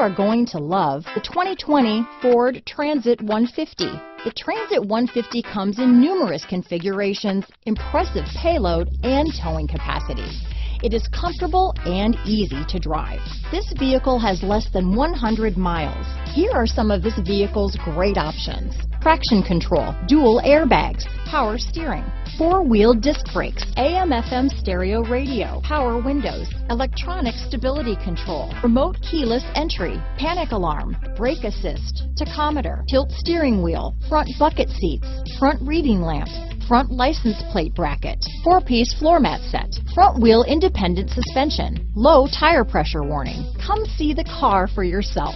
are going to love the 2020 Ford Transit 150. The Transit 150 comes in numerous configurations, impressive payload, and towing capacity. It is comfortable and easy to drive. This vehicle has less than 100 miles. Here are some of this vehicle's great options. Traction control, dual airbags, power steering, four-wheel disc brakes, AM FM stereo radio, power windows, electronic stability control, remote keyless entry, panic alarm, brake assist, tachometer, tilt steering wheel, front bucket seats, front reading lamps, front license plate bracket, four-piece floor mat set, front wheel independent suspension, low tire pressure warning. Come see the car for yourself.